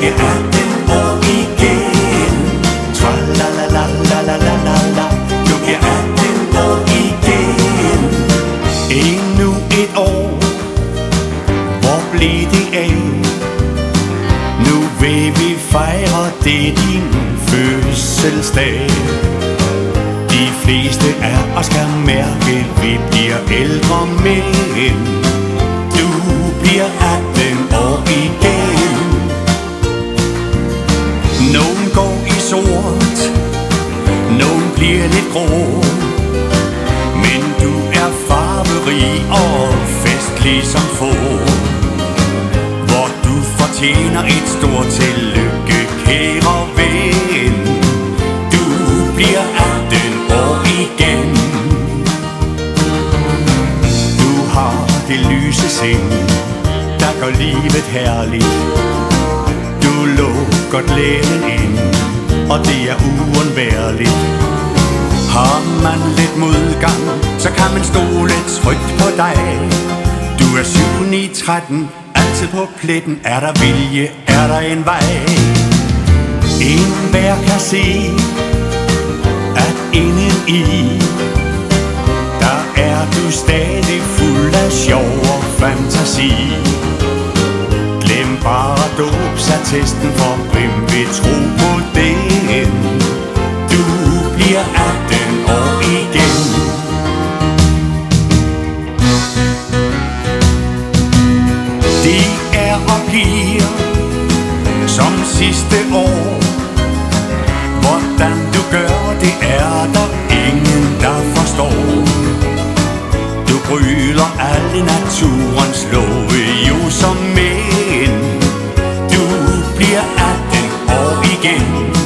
bliver 18 år igen. Tra-la-la-la-la-la-la-la. Du bliver 18 år igen. Endnu et år. Hvor blev det af? Nu vil vi fejre det din fødselsdag. De fleste af os kan mærke, vi bliver ældre men bliver lidt grå. Men du er farverig og festlig som få. Hvor du fortjener et stort tillykke, kære ven. Du bliver 18 år igen. Du har det lyse sind, der gør livet herligt. Du lukker glæden ind, og det er uundværligt. Har man lidt modgang, så kan man stole trygt på dig. Du er 7, 9, 13, altid på pletten. Er der vilje, er der en vej? En hver kan se, at inden i Der er du stadig fuld af sjov og fantasi. Glem bare dåbsattesten for hvem vil tro Det er og bliver som sidste år. Hvordan du gør det er der ingen der forstår. Du bryder alle naturens love jo som mænd Du bliver 18 år igen.